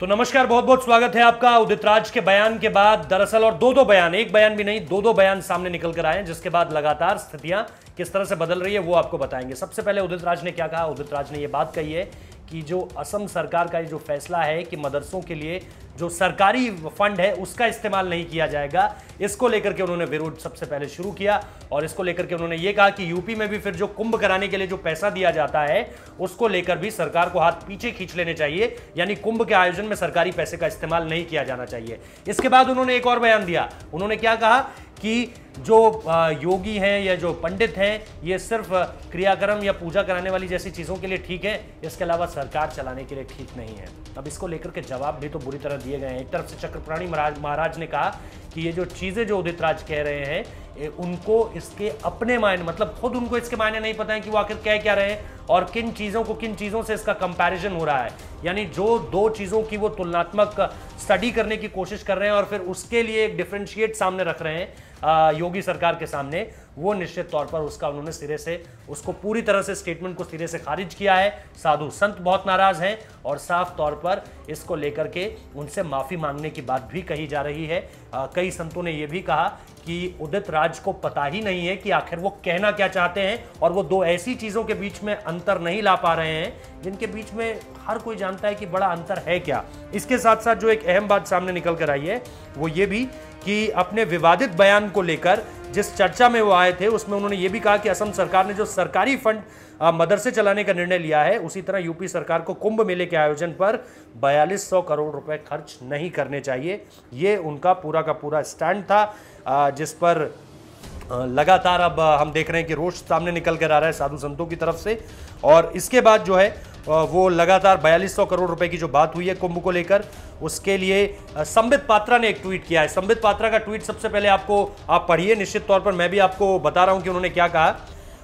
तो नमस्कार बहुत बहुत स्वागत है आपका उदित राज के बयान के बाद। दरअसल और दो दो बयान, एक बयान भी नहीं दो दो बयान सामने निकल कर आए जिसके बाद लगातार स्थितियाँ किस तरह से बदल रही है वो आपको बताएँगे। सबसे पहले उदित राज ने क्या कहा? उदित राज ने ये बात कही है कि जो असम सरकार का ये जो फैसला है कि मदरसों के लिए जो सरकारी फंड है, उसका इस्तेमाल नहीं किया जाएगा। इसको लेकर के उन्होंने विरोध सबसे पहले शुरू किया और इसको लेकर के उन्होंने ये कहा कि यूपी में भी फिर जो कुंभ कराने के लिए जो पैसा दिया जाता है, उसको लेकर भी सरकार को हाथ पीछे खींच लेने चाहिए। यानी कुंभ के आयोजन में सरकारी पैसे का इस्तेमाल नहीं किया जाना चाहिए। इसके बाद उन्होंने एक और बयान दिया। उन्होंने क्या कहा? कि जो योगी हैं या जो पंडित हैं, ये सिर्फ़ क्रियाक्रम या पूजा कराने वाली जैसी चीज़ों के लिए ठीक है, इसके अलावा सरकार चलाने के लिए ठीक नहीं है। अब इसको लेकर के जवाब भी तो बुरी तरह दिए गए हैं। एक तरफ़ से चक्रप्राणी महाराज महाराज ने कहा कि ये जो चीज़ें जो उदित राज कह रहे हैं उनको इसके अपने मायने मतलब खुद उनको इसके मायने नहीं पता है कि वो आखिर कह क्या रहे हैं और किन चीज़ों को किन चीज़ों से इसका कंपैरिजन हो रहा है। यानी जो दो चीज़ों की वो तुलनात्मक स्टडी करने की कोशिश कर रहे हैं और फिर उसके लिए एक डिफ्रेंशिएट सामने रख रहे हैं योगी सरकार के सामने वो निश्चित तौर पर उसका उन्होंने सिरे से उसको पूरी तरह से स्टेटमेंट को सिरे से खारिज किया है। साधु संत बहुत नाराज़ हैं और साफ़ तौर पर इसको लेकर के उनसे माफ़ी मांगने की बात भी कही जा रही है। आ, कई संतों ने यह भी कहा कि उदित राज को पता ही नहीं है कि आखिर वो कहना क्या चाहते हैं और वो दो ऐसी चीज़ों के बीच में अंतर नहीं ला पा रहे हैं जिनके बीच में हर कोई जानता है कि बड़ा अंतर है क्या। इसके साथ साथ जो एक अहम बात सामने निकल कर आई है वो ये भी कि अपने विवादित बयान को लेकर जिस चर्चा में वो आए थे, उसमें उन्होंने ये भी कहा कि असम सरकार ने जो सरकारी फंड मदरसे चलाने का निर्णय लिया है, उसी तरह यूपी सरकार को कुंभ मेले के आयोजन पर बयालीस सौ करोड़ रुपए खर्च नहीं करने चाहिए। ये उनका पूरा का पूरा स्टैंड था जिस पर लगातार अब हम देख रहे हैं कि रोष सामने निकल कर आ रहा है साधु संतों की तरफ़ से। और इसके बाद जो है वो लगातार बयालीस सौ करोड़ रुपए की जो बात हुई है कुंभ को लेकर, उसके लिए संबित पात्रा ने एक ट्वीट किया है। संबित पात्रा का ट्वीट सबसे पहले आपको, आप पढ़िए निश्चित तौर पर, मैं भी आपको बता रहा हूँ कि उन्होंने क्या कहा।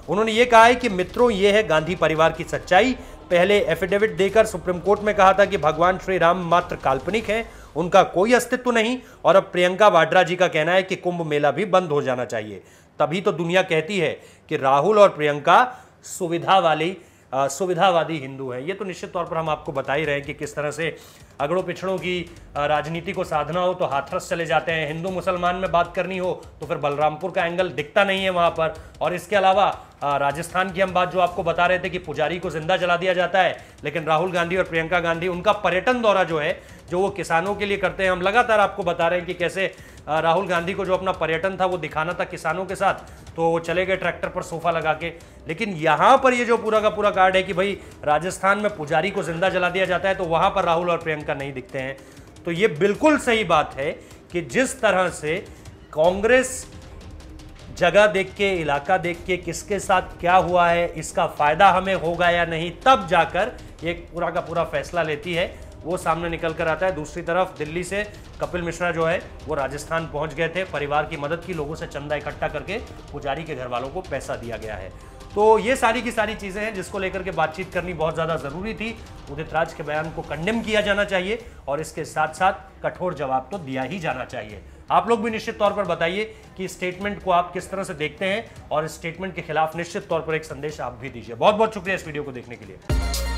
उन्होंने ये कहा है कि मित्रों, ये है गांधी परिवार की सच्चाई। पहले एफिडेविट देकर सुप्रीम कोर्ट में कहा था कि भगवान श्री राम मात्र काल्पनिक है, उनका कोई अस्तित्व नहीं, और अब प्रियंका वाड्रा जी का कहना है कि कुंभ मेला भी बंद हो जाना चाहिए। तभी तो दुनिया कहती है कि राहुल और प्रियंका सुविधा वाली सुविधावादी हिंदू हैं। ये तो निश्चित तौर पर हम आपको बता ही रहे हैं कि किस तरह से अगड़ों पिछड़ों की राजनीति को साधना हो तो हाथरस चले जाते हैं। हिंदू मुसलमान में बात करनी हो तो फिर बलरामपुर का एंगल दिखता नहीं है वहाँ पर। और इसके अलावा राजस्थान की हम बात जो आपको बता रहे थे कि पुजारी को ज़िंदा जला दिया जाता है, लेकिन राहुल गांधी और प्रियंका गांधी, उनका पर्यटन दौरा जो है, जो वो किसानों के लिए करते हैं, हम लगातार आपको बता रहे हैं कि कैसे राहुल गांधी को जो अपना पर्यटन था वो दिखाना था किसानों के साथ तो वो चले गए ट्रैक्टर पर सोफा लगा के। लेकिन यहाँ पर ये जो पूरा का पूरा कार्ड है कि भाई, राजस्थान में पुजारी को ज़िंदा जला दिया जाता है तो वहाँ पर राहुल और प्रियंका नहीं दिखते हैं। तो ये बिल्कुल सही बात है कि जिस तरह से कांग्रेस जगह देख के, इलाका देख के किसके साथ क्या हुआ है, इसका फ़ायदा हमें होगा या नहीं, तब जाकर एक पूरा का पूरा फैसला लेती है। वो सामने निकल कर आता है। दूसरी तरफ़ दिल्ली से कपिल मिश्रा जो है, वो राजस्थान पहुँच गए थे। परिवार की मदद की, लोगों से चंदा इकट्ठा करके पुजारी के घर वालों को पैसा दिया गया है। तो ये सारी की सारी चीज़ें हैं जिसको लेकर के बातचीत करनी बहुत ज़्यादा ज़रूरी थी। उदित राज के बयान को कंडेम किया जाना चाहिए और इसके साथ साथ कठोर जवाब तो दिया ही जाना चाहिए। आप लोग भी निश्चित तौर पर बताइए कि स्टेटमेंट को आप किस तरह से देखते हैं और स्टेटमेंट के खिलाफ निश्चित तौर पर एक संदेश आप भी दीजिए। बहुत बहुत शुक्रिया इस वीडियो को देखने के लिए।